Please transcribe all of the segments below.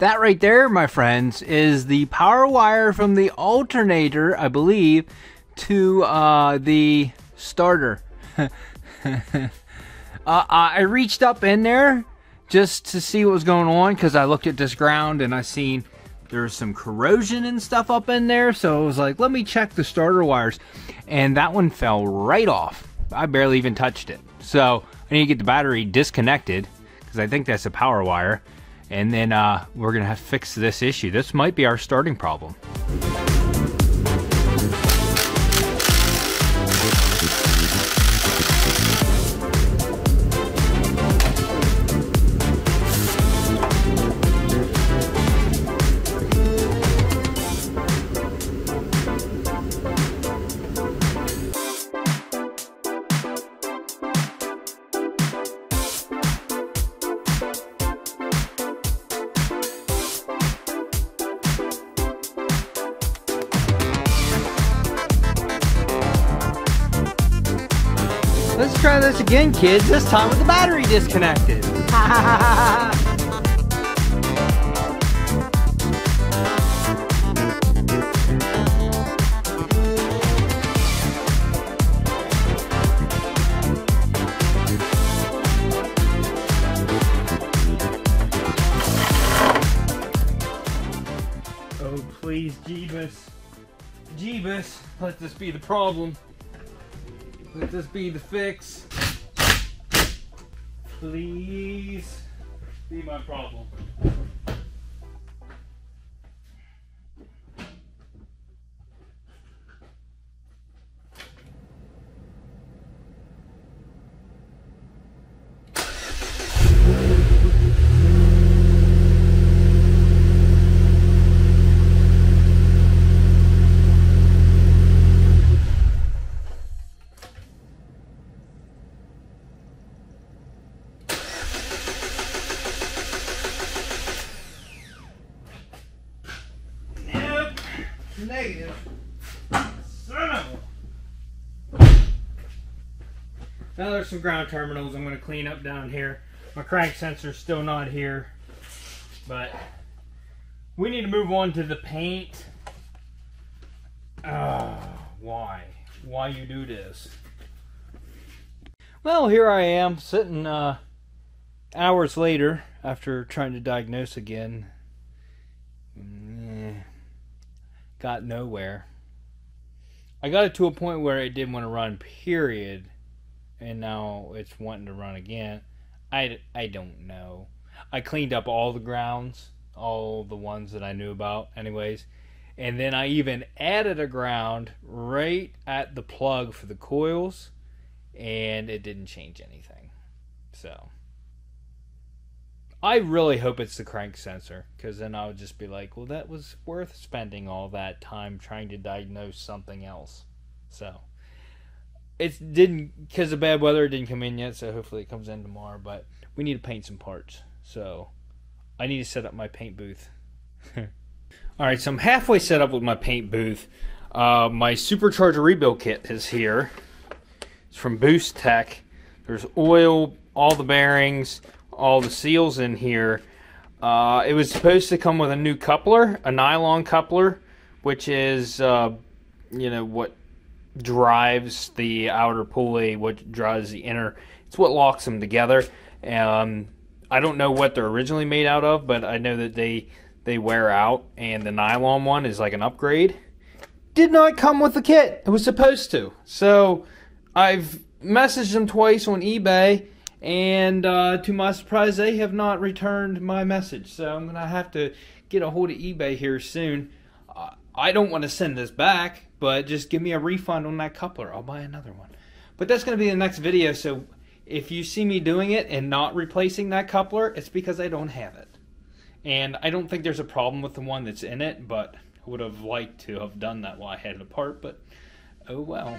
That right there, my friends, is the power wire from the alternator, I believe, to uh, the starter. uh, I reached up in there just to see what was going on because I looked at this ground and I seen there's some corrosion and stuff up in there. So I was like, let me check the starter wires. And that one fell right off. I barely even touched it. So I need to get the battery disconnected because I think that's a power wire. And then uh, we're going to have to fix this issue. This might be our starting problem. Kids. This time with the battery disconnected. oh, please, Jeebus. Jeebus, let this be the problem. Let this be the fix. Please be my problem. Nope. Negative. Son of a. Now there's some ground terminals I'm going to clean up down here. My crank sensor's still not here. But we need to move on to the paint. Ah, why? Why you do this? Well, here I am sitting uh, hours later after trying to diagnose again. Eh, got nowhere. I got it to a point where it didn't want to run, period. And now it's wanting to run again. I, I don't know. I cleaned up all the grounds, all the ones that I knew about, anyways. And then I even added a ground right at the plug for the coils, and it didn't change anything. So. I really hope it's the crank sensor because then I would just be like, well, that was worth spending all that time trying to diagnose something else. So it didn't because of bad weather. It didn't come in yet, so hopefully it comes in tomorrow. But we need to paint some parts, so I need to set up my paint booth. all right, so I'm halfway set up with my paint booth. Uh, my supercharger rebuild kit is here. It's from Boost Tech. There's oil, all the bearings, all the seals in here. Uh, it was supposed to come with a new coupler, a nylon coupler, which is, uh, you know, what drives the outer pulley, what drives the inner. It's what locks them together. Um, I don't know what they're originally made out of, but I know that they they wear out, and the nylon one is like an upgrade. Did not come with the kit. It was supposed to. So I've messaged them twice on eBay and uh, to my surprise, they have not returned my message. So I'm gonna have to get a hold of eBay here soon. I don't want to send this back, but just give me a refund on that coupler. I'll buy another one. But that's gonna be the next video. So if you see me doing it and not replacing that coupler, it's because I don't have it. And I don't think there's a problem with the one that's in it, but I would have liked to have done that while I had it apart. But oh well.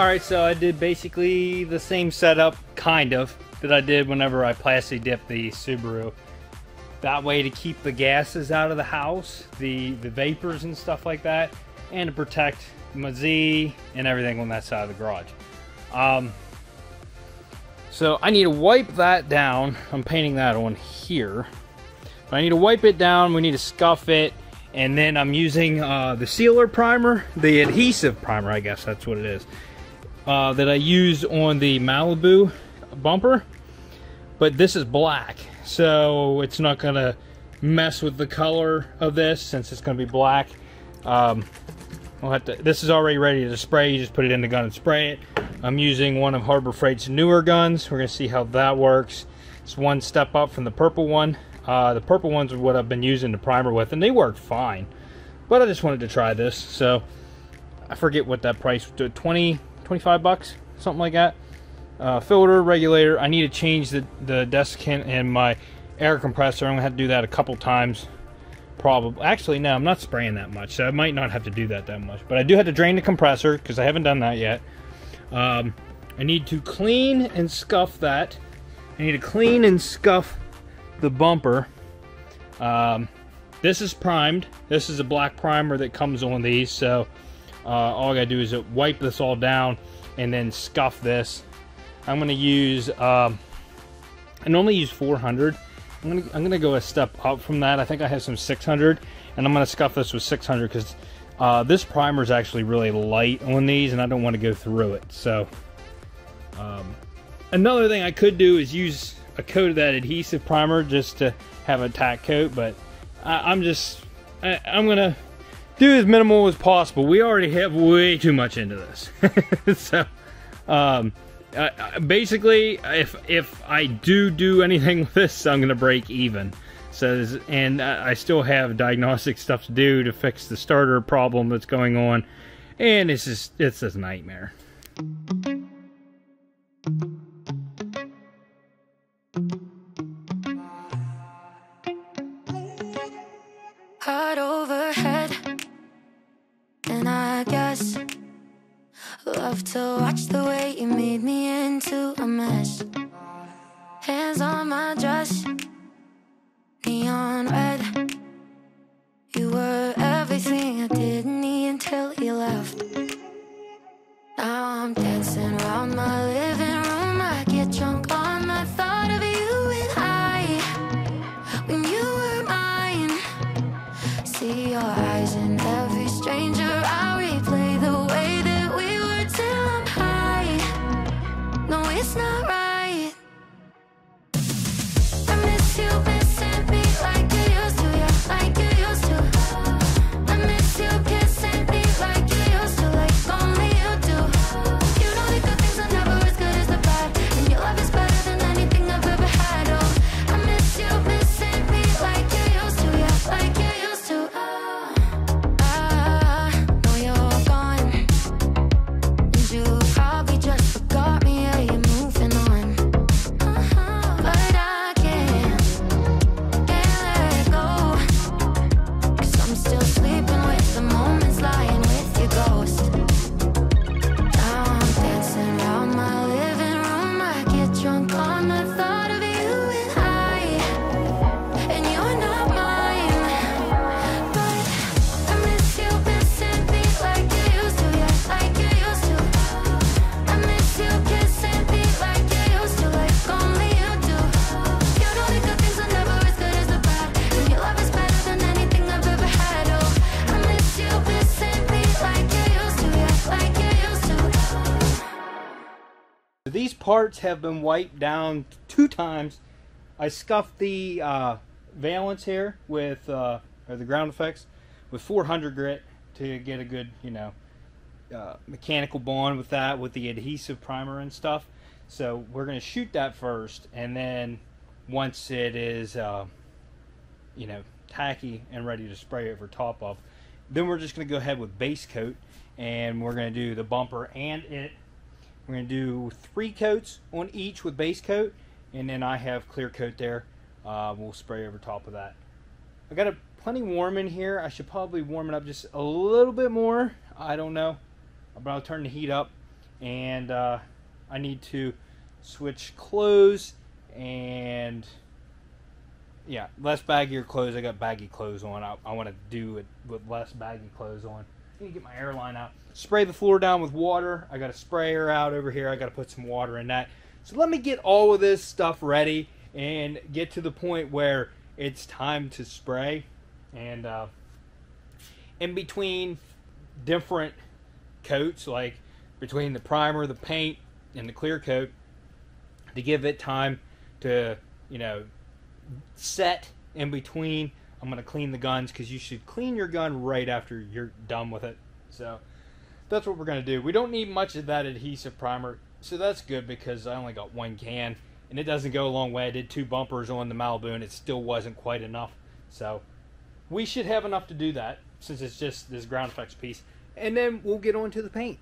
Alright, so I did basically the same setup, kind of, that I did whenever I plastic dipped the Subaru. That way to keep the gases out of the house, the, the vapors and stuff like that, and to protect my Z and everything on that side of the garage. Um, so I need to wipe that down. I'm painting that on here. But I need to wipe it down. We need to scuff it. And then I'm using uh, the sealer primer, the adhesive primer, I guess that's what it is, uh, that I use on the Malibu bumper. But this is black, so it's not to mess with the color of this since it's to be black. Um, We'll have to, this is already ready to spray. You just put it in the gun and spray it. I'm using one of Harbor Freight's newer guns. We're to see how that works. It's one step up from the purple one. Uh, the purple ones are what I've been using the primer with, and they work fine. But I just wanted to try this, so I forget what that price was. 20, 25 bucks, something like that. Uh, filter, regulator. I need to change the, the desiccant and my air compressor. I'm going to have to do that a couple times probably actually no i'm not spraying that much so i might not have to do that that much but i do have to drain the compressor because i haven't done that yet um, i need to clean and scuff that i need to clean and scuff the bumper um, this is primed this is a black primer that comes on these so all i gotta do is wipe this all down and then scuff this i'm gonna use um, i normally use 400 I'm gonna, I'm gonna go a step up from that. I think I have some 600, and I'm gonna scuff this with 600 because uh, this primer is actually really light on these, and I don't want to go through it. So, um, another thing I could do is use a coat of that adhesive primer just to have a tack coat, but I, am just, I, I'm gonna do as minimal as possible. We already have way too much into this, so. Um, uh, basically, if if I do do anything with this, I'm gonna break even. Says, and I still have diagnostic stuff to do to fix the starter problem that's going on, and it's just it's a nightmare. Parts have been wiped down two times. I scuffed the uh, valence here with, uh, or the ground effects, with 400 grit to get a good, you know, uh, mechanical bond with that, with the adhesive primer and stuff. So we're going to shoot that first, and then once it is, uh, you know, tacky and ready to spray over top up, then we're just going to go ahead with base coat, and we're going to do the bumper and it we're going to do three coats on each with base coat, and then I have clear coat there. Uh, we'll spray over top of that. I got it plenty warm in here. I should probably warm it up just a little bit more. I don't know, but I'll turn the heat up. and uh, I need to switch clothes and yeah, less baggier clothes. I got baggy clothes on. I, I want to do it with less baggy clothes on. I need to get my airline out. Spray the floor down with water. I got a sprayer out over here. I got to put some water in that. So let me get all of this stuff ready and get to the point where it's time to spray. And uh, in between different coats, like between the primer, the paint, and the clear coat, to give it time to, you know, set in between. I'm going to clean the guns because you should clean your gun right after you're done with it. So that's what we're going to do. We don't need much of that adhesive primer, so that's good because I only got one can and it doesn't go a long way. I did two bumpers on the Malibu and it still wasn't quite enough. So we should have enough to do that since it's just this ground effects piece. And then we'll get on to the paint.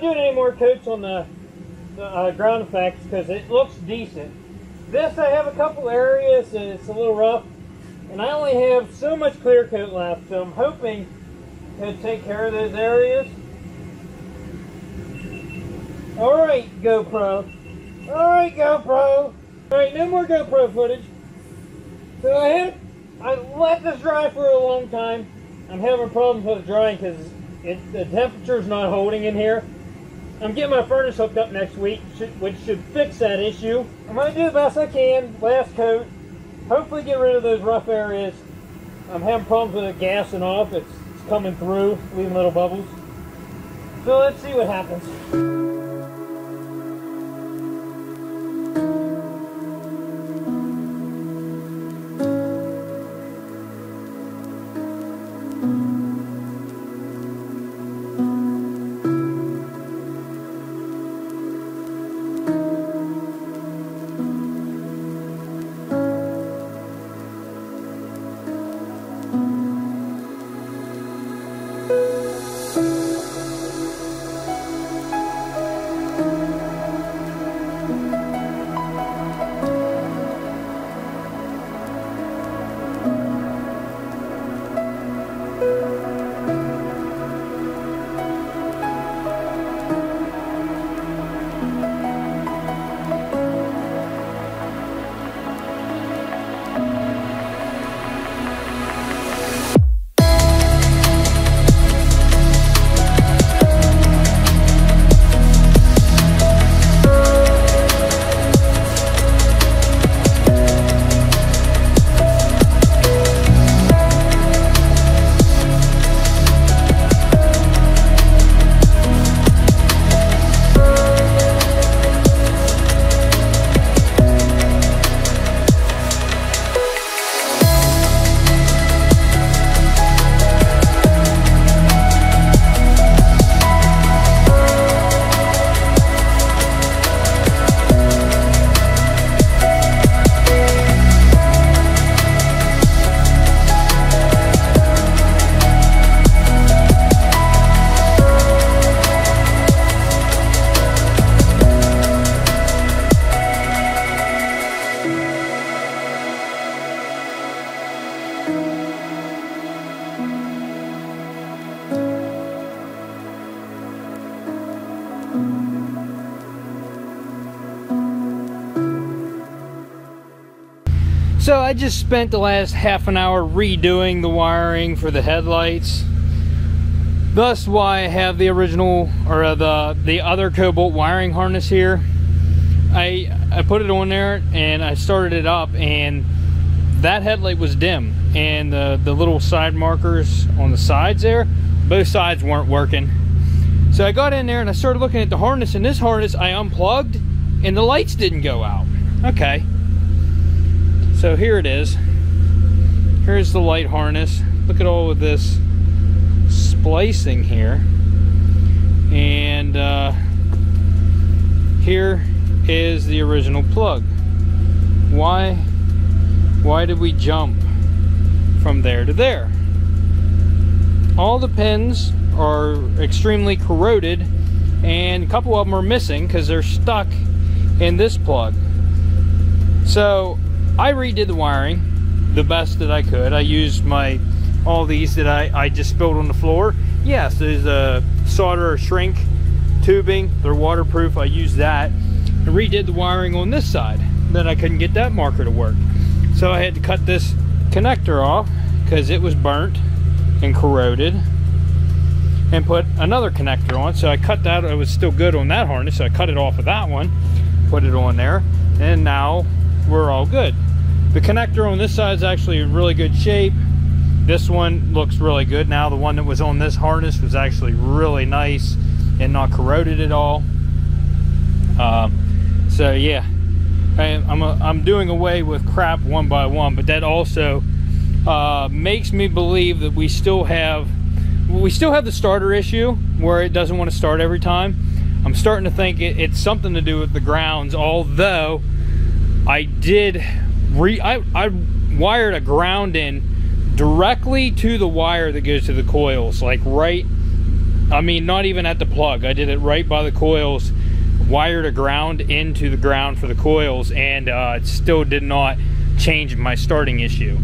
Doing any more coats on the uh, ground effects because it looks decent. This I have a couple areas and it's a little rough, and I only have so much clear coat left, so I'm hoping to take care of those areas. All right, GoPro. All right, GoPro. All right, no more GoPro footage. So I I let this dry for a long time. I'm having problems with it drying because the temperature's not holding in here. I'm getting my furnace hooked up next week, which should fix that issue. I'm going to do the best I can, last coat, hopefully get rid of those rough areas. I'm having problems with it gassing off. It's, it's coming through, leaving little bubbles. So let's see what happens. I just spent the last half an hour redoing the wiring for the headlights. Thus why I have the original or uh, the the other cobalt wiring harness here. I I put it on there and I started it up and that headlight was dim and the, the little side markers on the sides there, both sides weren't working. So I got in there and I started looking at the harness and this harness I unplugged and the lights didn't go out. Okay, so here it is. Here's the light harness. Look at all of this splicing here. And uh, here is the original plug. Why, why did we jump from there to there? All the pins are extremely corroded and a couple of them are missing because they're stuck in this plug. So I redid the wiring the best that I could. I used my all these that I, I just spilled on the floor. Yes, there's a solder or shrink tubing. They're waterproof. I used that. I redid the wiring on this side. Then I couldn't get that marker to work. So I had to cut this connector off because it was burnt and corroded and put another connector on. So I cut that. It was still good on that harness. So I cut it off of that one, put it on there. And now we're all good. The connector on this side is actually in really good shape. This one looks really good now. The one that was on this harness was actually really nice and not corroded at all. Um, so yeah, I, am a, I'm doing away with crap one by one, but that also uh, makes me believe that we still have we still have the starter issue where it doesn't want to start every time. I'm starting to think it, it's something to do with the grounds, although I did re I, I wired a ground in directly to the wire that goes to the coils like right I mean not even at the plug I did it right by the coils wired a ground into the ground for the coils and uh, it still did not change my starting issue.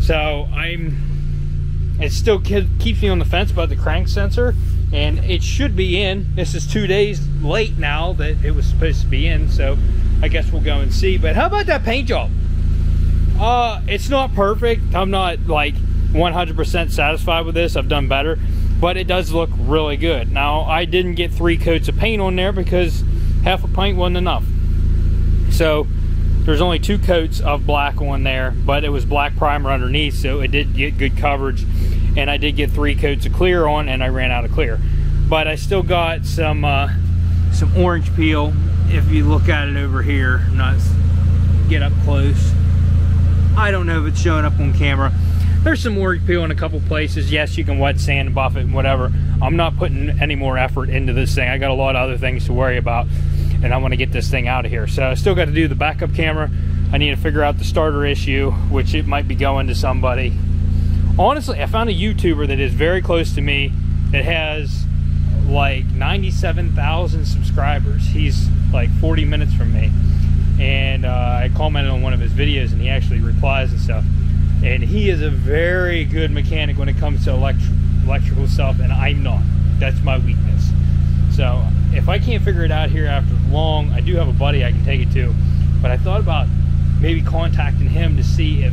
So I'm, it still keeps me on the fence about the crank sensor and it should be in. This is two days late now that it was supposed to be in, so I guess we'll go and see. But how about that paint job? Uh, it's not perfect. I'm not like 100% satisfied with this. I've done better, but it does look really good. Now, I didn't get three coats of paint on there because half a paint wasn't enough. So there's only two coats of black on there, but it was black primer underneath, so it did get good coverage. And I did get three coats of clear on, and I ran out of clear. But I still got some uh, some orange peel. If you look at it over here, not get up close. I don't know if it's showing up on camera. There's some orange peel in a couple places. Yes, you can wet sand and buff it and whatever. I'm not putting any more effort into this thing. I got a lot of other things to worry about and I want to get this thing out of here. So I still got to do the backup camera. I need to figure out the starter issue, which it might be going to somebody. Honestly, I found a YouTuber that is very close to me that has like 97,000 subscribers. He's like 40 minutes from me. And uh, I commented on one of his videos and he actually replies and stuff. And he is a very good mechanic when it comes to electri electrical stuff and i'm not. That's my weakness. So if i can't figure it out here after long i do have a buddy i can take it to. But i thought about maybe contacting him to see if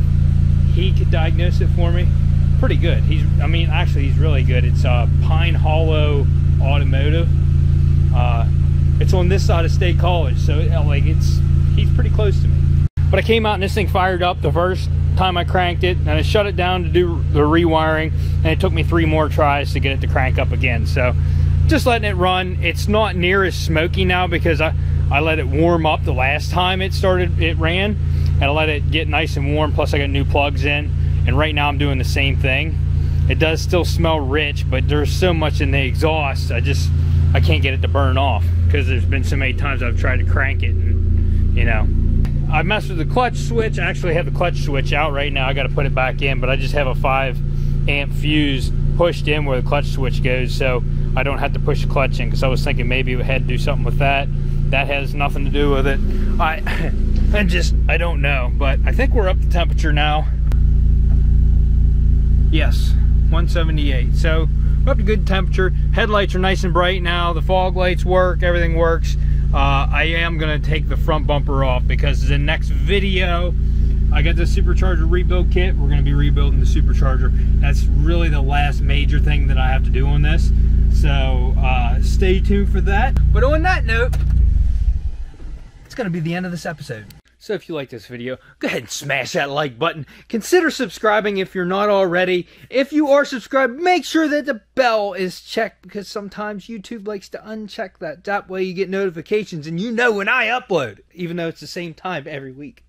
he could diagnose it for me. Pretty good. He's i mean actually he's really good. It's uh, pine hollow automotive. Uh, it's on this side of state college so uh, like it's he's pretty close to me. But i came out and this thing fired up the first time I cranked it and I shut it down to do the rewiring and it took me three more tries to get it to crank up again. So just letting it run. It's not near as smoky now because I I let it warm up the last time it started it ran and I let it get nice and warm plus I got new plugs in and right now I'm doing the same thing. It does still smell rich but there's so much in the exhaust I just I can't get it to burn off because there's been so many times I've tried to crank it and you know I messed with the clutch switch. I actually have the clutch switch out right now. I got to put it back in, but I just have a 5 amp fuse pushed in where the clutch switch goes, so I don't have to push the clutch in because I was thinking maybe we had to do something with that. That has nothing to do with it. I, I just, I don't know, but I think we're up to temperature now. Yes, 178. So up to good temperature. Headlights are nice and bright now. The fog lights work. Everything works uh, I am going to take the front bumper off because the next video, I got the supercharger rebuild kit. We're going to be rebuilding the supercharger. That's really the last major thing that I have to do on this. So uh, stay tuned for that. But on that note, it's going to be the end of this episode. So if you like this video, go ahead and smash that like button. Consider subscribing if you're not already. If you are subscribed, make sure that the bell is checked because sometimes YouTube likes to uncheck that. That way you get notifications and you know when I upload, even though it's the same time every week.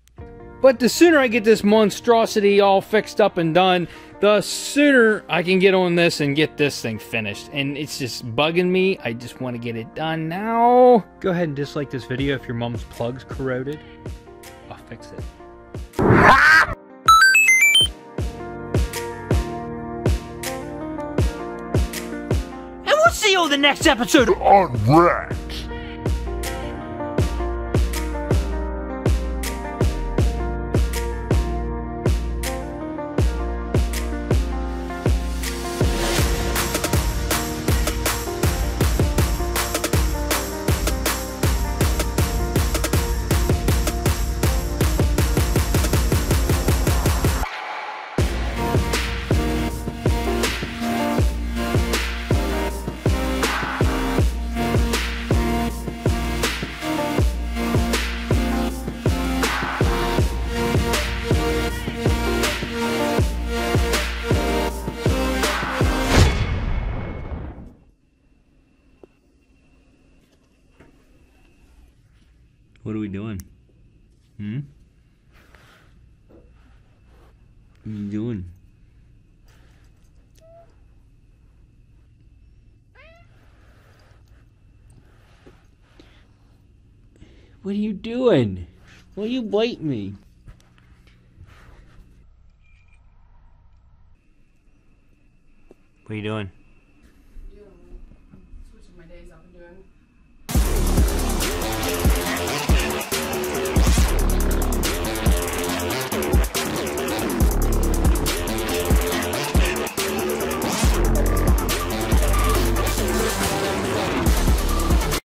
But the sooner I get this monstrosity all fixed up and done, the sooner I can get on this and get this thing finished. And it's just bugging me. I just want to get it done now. Go ahead and dislike this video if your mom's plug's corroded fix it. and we'll see you on the next episode on Red. What are we doing? Hmm? What are you doing? What are you doing? Why you bite me? What are you doing?